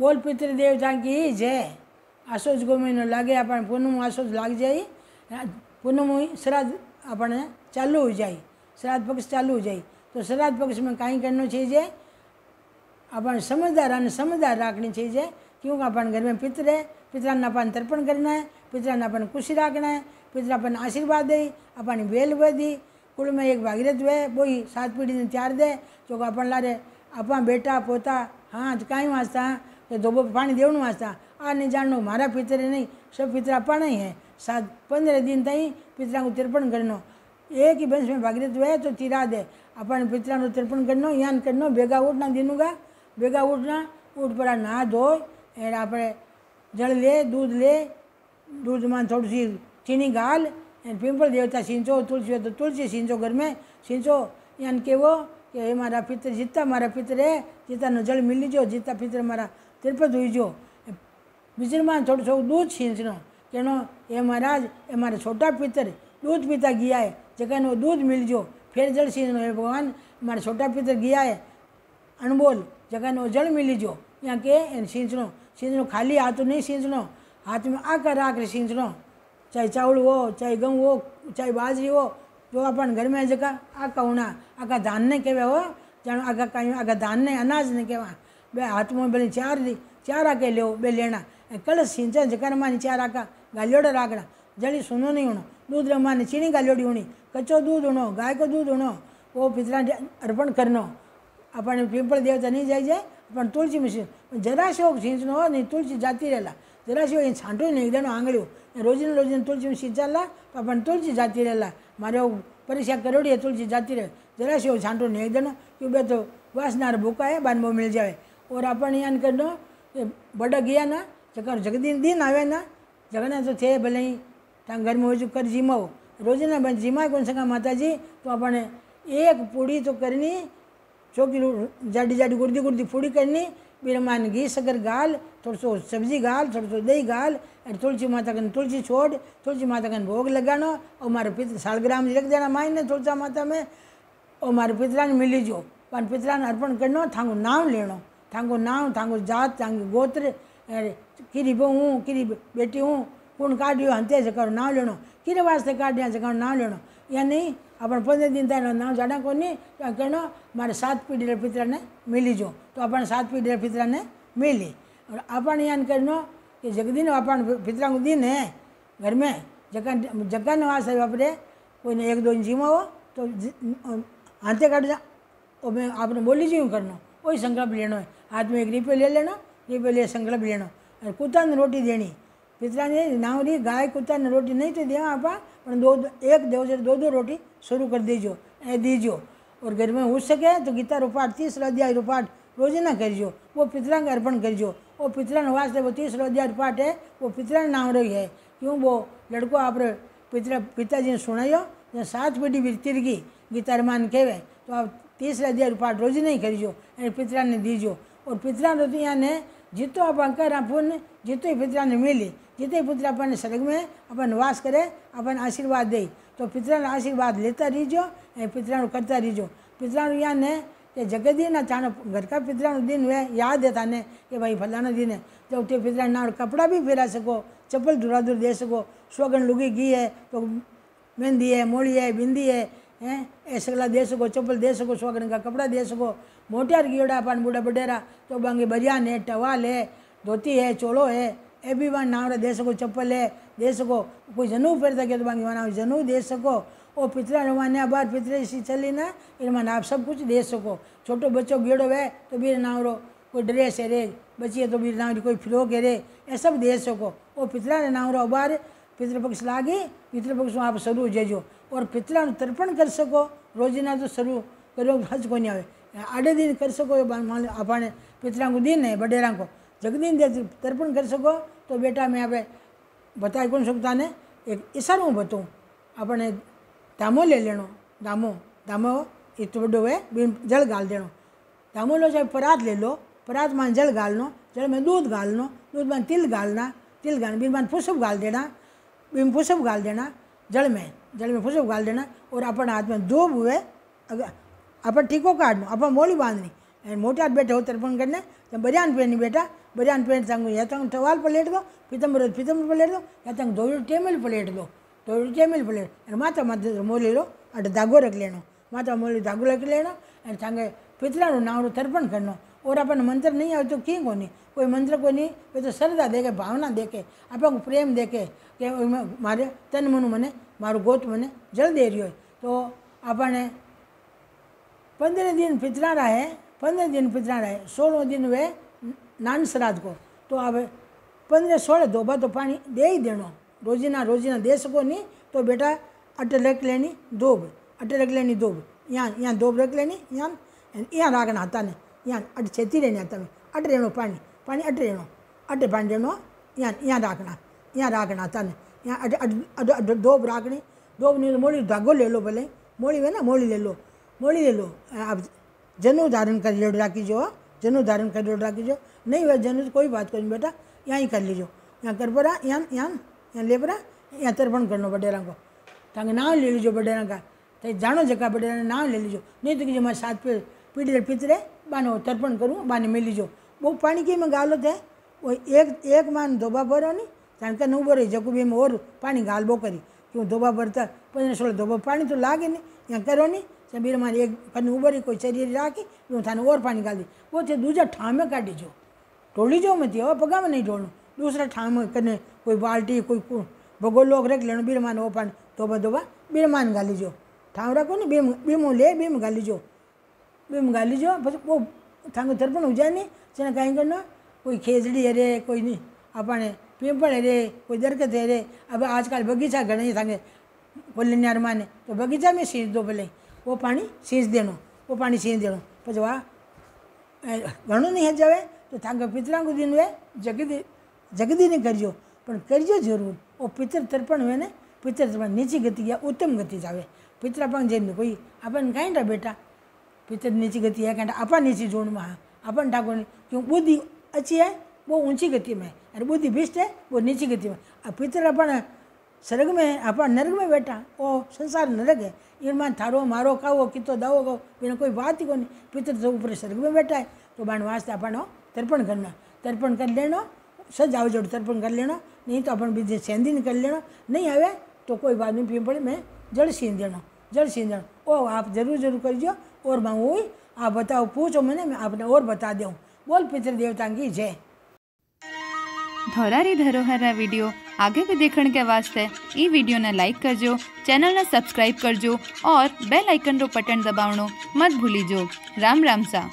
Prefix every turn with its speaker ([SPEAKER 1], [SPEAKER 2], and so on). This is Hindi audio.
[SPEAKER 1] બોલ પિતૃ દેવતા કી જય આસોજ ગોમીનો લાગે આપણને પૂનમ આસોજ લાગી જાય પૂનમ શ્રાદ્ધ આપણને ચાલુ हो જાય શ્રાદ્ધ પક્ષ ચાલુ हो જાય તો શ્રાદ્ધ પક્ષમાં કાંઈ કરનો છે જે अपन समझदार અને समझदार रखनी चाहिए क्योंकि अपन घर में पितर है पितरान अपन तर्पण करना है पितरान अपन खुशी रखना है पितर अपन आशीर्वाद दे अपन बेल दी कुल में एक भागीरथ वे वही सात पीढ़ी ने त्यार दे जो अपन लारे अपन बेटा पोता हाँ कहीं वास्ता કે ધોબો પાણી દેવનું વાંચતા આ નહીં જાણનું મારા પિતરે નહીં सब पितर अपना ही है सात पंद्रह दिन तई पितरा को तर्पण करनो एक ही वंश में भागीरथ हुए तो तिरा दे अपन पितरा को तर्पण करनो यान करनो भेगा उठना दिनूगा भेगा उठना उठ पड़ा नहा धोय एड આપણે જળ લે દૂધ લે દૂધમાં થોડી सी ચીની ગાલ અને પિંપળ દેવતા સિંચો તુલસી હોય તો તુલસી સિંચો ઘર में સિંચો यान કેવો કે એ મારા પિતર જીતા મારા પિતર હે જીતાનો જળ મિલી જો જીતા પિતર મારા તિરુપત હોઈ જો બીજરમાં થોડું થોડું દૂધ છીંચનો કેનો એ મહારાજ એ મારા છોટા પિતર दूध पीता गया है जगन वो दूध मिल जो फिर जल सींचनो हे भगवान मारा छोटा पितर गया है अनबोल जगन वो जल मिली जो यहाँ के एन सींचनो सींचनो खाली हाथ तो नहीं सींचनो हाथ में आकर आकर सींचनो चाहे चावल हो चाहे गेहूँ हो चाहे बाजरी हो जो अपन घर में जगह आका होना आका धान ने कहवे हो जानो आका कहीं आका धान ने अनाज ने कहवा में भले चार चार आके लो बे लेना कलश सींचा जकर मानी चार आका गालियोड़ा राखना जड़ी सुनो नहीं होना दूध रमाने चीनी गालियोड़ी होनी कच्चो दूध होनो गाय को दूध होनो वो पितरा अर्पण करनो अपन पिंपल देवता नहीं जाए जाए अपन तुलसी में जरा से वो सींचनो हो नहीं तुलसी जाती रहेला जरा से वो ये छांटो नहीं एकदम आंगड़ियों रोजिन रोजिन तुलसी में सींचाला तो अपन तुलसी जाती रहेला मारे परीक्षा करोड़ी है तुलसी जाती रहे जरा से वो छांटो नहीं एकदम क्यों बे तो वासनार भूखा है बान वो मिल जाए और अपन यान करो बड़ा गया ना जगह जगदीन दिन आवे ना, जगना तो थे भले ही तंग घर में हो कर जिमाओ रोजना बन जिमा कौन सका माता जी तो अपने एक पूड़ी तो करनी, चौकी जाडी जाडी गुर्दी गुर्दी पूड़ी करनी बिरमान घी शकर गाल थोड़ा सो सब्ज़ी गाल थोड़ा सो दही गाल और तुलसी माता कन तुलसी छोड़, तुलसी माता कन भोग लगानो, और मारे पित सालग्राम जी रख देना माइन ने तुलसा माता में, और मारे पितरा ने मिली जो पर पितरा ने अर्पण करना, थांगो नाम लेना थांगो नाम थांगो जात, थांगो गोत्र किरी बहू हूँ, किरी बेटी हूँ कौन काढ़ियो हंते जकर नाम लेनो किरे वास्ते काढ़िया जकर नाम लेनो या नहीं अपन पंद्रह दिन तक नाम जाना को नहीं तो कहनो मारे सात पीढ़ी पितरा ने मिली जो। तो अपन सात पीढ़ी पितरा ने मिली। और अपन यान करनो कि जगदीन अपन पितरा को दिन है, घर में, जगन जगह वास है बापरे कोई ने एक दो जीमा हो तो हाथे काट जा। और मैं आपने बोली जी करनो वही संकल्प लेनो है हाथ में एक रुपये ले लेना रुपये ले संकल्प लेना और कुत्ता ने रोटी देनी पितराने नावरी गाय कुत्ता ने रोटी नहीं तो देवा आपा पर दो एक दो दो दो रोटी शुरू कर दीजो ए दीजो और घर में हो सके तो गीता रुपाट तीस अध्याय रुपाट रोज ना करियो वो पितरा का अर्पण करियो वो पितरा वास्ते वो तीस अध्याय रुपाट है वो पितरा नाम रही है क्यों वो लड़को आप पितरा पिताजी ने जब सात पीढ़ी रही गीता रमान कहवे तो आप तीस अध्याय रुपाट रोज नहीं करियो पितरा ने दीजो। और पितरा तो यहाँ ने जितो आप अंकर अपन, जितो ही पितरा ने मिली, जिते ही पुत्र अपन स्वर्ग में अपन वास करे, अपन आशीर्वाद दे तो पितरा आशीर्वाद लेता रहीजो ए पितरा करता रहीजो। पितरा याद ने कि जगदी ना थाने घर का पितरा दिन हुए, याद है थाने कि भाई फलाना दिन है। तो ते पितरा ना कपड़ा भी फेरा सको, चप्पल धुरा धुर दे सको सोगन लुगी घी है तो मेहंदी है? सगला दे सको, चप्पल दे सको सोगन का कपड़ा दे सको। मोटियार गियोड़ा पान बूढ़ा बडेरा तो बांगे बरियान है टवाल है, धोती है, चोलो है, ए भी वहाँ नावरे दे सको, चप्पल है, दे सको। कोई जनू फिर सके तो बाकी वहाँ जनू दे सको। ओ पितरा रवाने बार पितरे सी चली ना इनमें आप सब कुछ दे सको। छोटो बच्चो गेड़ो है तो भी नावरो, कोई ड्रेस है रे बची है तो भी नावरी कोई फ्रॉक है रे ये सब दे सको। ओ पितरा ने नावरो बार पितृपक्ष लागी, पितृपक्ष आप शुरू जेजो और पितरा तर्पण कर सको रोजीना तो शुरू करो हज को नहीं आधे दिन कर सको अपने पितरा को दिन है बडेरा को जगदीन दे तर्पण कर सको तो बेटा मैं आप बताई कौन सकता ने एक इशारो बताऊँ। अपने दामो ले लेनो दामो दामो इतो बड़ो है जल गाल देनो दामो लो चाहे परात ले लो, परात मान जल गालनो जल में दूध गालनो दूध में तिल गालना, तिल गाल बीन मान फुसब देना बीन गाल देना, जल में जल में फुसब गाल देना, और अपन हाथ में दो हुए अगर अपन टीको काटनो अपन मोली बांधनी। मोटे हाथ बैठे हो तर्पण करने जब बरियान पहनी बेटा बजान पेंट तंग या तंग टवाल पलेट दो पीतंबर पीतंबर पलेट दो, या तंग दो टेमल पलेट दो दो टेमिल पलेट माता मध्य मोली लो अट धागो रख लेनो, माता मोली धागो रख लेनो और तंगे पितरा नाव तर्पण करनो और अपन मंत्र नहीं आए तो क्यों कोनी? कोई मंत्र को नहीं वो तो श्रद्धा देखे, भावना देखे, अपन प्रेम देखे, के मारे, तन मनु मने, मारो गोत मने जल दे रही हो तो अपने पंद्रह दिन पितरा रहे, पंद्रह दिन पितरा रहे, सोलह दिन वे नान श्राद्ध को। तो अब पंद्रह सोलह धोबा तो पानी दे ही देना रोजीना रोजीना दे सको नहीं तो बेटा अट रख लेनी, धोब। अट रख लेनी, धोब। यहाँ यहाँ धोब रख लेनी, यहाँ यहाँ रागना हाथा ने। यहाँ अट छेती रहनी आता अट रहनो पानी पानी अट रहनो अट पानी रहनो यहाँ यहाँ राखना यहाँ राखना था ने यहाँ अड अड अड दोब राखनी नहीं मोड़ी धागो ले लो भले मोड़ी है ना मोड़ी ले लो मोड़ी ले लो अब जनेऊ धारण कर लो राखीजो जनेऊ धारण कर लो राखीजो नहीं हुआ जनेऊ तो कोई बात करी बेटा यहाँ ही कर लीजो यहाँ कर पड़ा यहाँ यहाँ यहाँ ले पड़ा यहाँ तर्पण करनो बडेरा को तंग नाम ले लीजो बडेरा का तो जानो जगह बडेरा नाम ले लीजो नहीं तो कि मैं सात पे पीढ़ी पितरे बाने तर्पण करूँ बाने मिल लीजो वो पानी की में गालो थे वो एक एक मान धोबा भरो नहीं કારણ કે ઊભો રહી જકું એમ ઓર પાણી ગાલબો કરી કે હું ધોબા ભરતા પછી સોળે ધોબા પાણી તો લાગે નહીં ત્યાં કરો નહીં ત્યાં બીર મારી એક કને ઊભો રહી કોઈ શરીર રાખી હું થાને ઓર પાણી ગાલી वो थे दूजा ठामे काटी जो टोली जो मत હવે પગામાં નહીં ઢોળનું दूसरा ठाम कने कोई बाल्टी कोई भगो लोग रख लेनो बीरमान वो पानी धोबा धोबा बीरमान गाली जो ठाम रखो ने बीम बीमो ले बीम गाली भी मंगा लीजिए वो थांगो तर्पण हो जाए नहीं कहीं करना, कोई खेजड़ी है रे, कोई नहीं अपने पीपल है कोई दरकत है रे, अब आजकल बगीचा घना ही थांगे कोलिन्यार माने तो बगीचा में सींच दो भले, वो पानी सींच देना, वो पानी सींच देना पछ वाह घणो नहीं है जावे तो थांगे पितरा को दिन वे जगदी जगदी ने करियो पर करियो ज़रूर, वो पितर तर्पण हुए ने, पितर तर्पण नीची गति या उत्तम गति जावे पितरा पंग जेब कोई अपन कहीं बेटा પિતર નીચી ગતિ है कांटा अपन नीची जोड़ में अपन ठाकुर क्यों बुद्धि अच्छी है वो ऊंची गति में और बुद्धि भ्रष्ट है वो नीची गति में अब पितर अपन स्वर्ग में अपन नरक में बैठा वो संसार नरक है इनमें थारो मारो खाओ कितो दाओ खाओ बिना कोई बात ही कोनी पितर तो ऊपर स्वर्ग में बैठा है तो बाण वास्ते अपन तर्पण करना तर्पण कर लेना सज आओ जोड़ तर्पण कर लेना नहीं तो अपन बीजे सेंधी कर लेना नहीं आवे तो कोई बात नहीं पीपड़ में जड़ सीन देना जड़ सीन देना ओ आप जरूर जरूर करियो और मैं वही आप बताओ पूछो मैंने मैं आपने और बता दूँ बोल पितृ देवता की जय
[SPEAKER 2] ધોરારી ધરોહરના વિડીયો આગે બી દેખણ કે વાસ્તે એ વિડીયોને લાઇક કરજો ચેનલને સબસ્ક્રાઈબ કરજો ઓર બેલ આઇકનનો બટન દબાવણો મત ભૂલીજો રામ રામ સા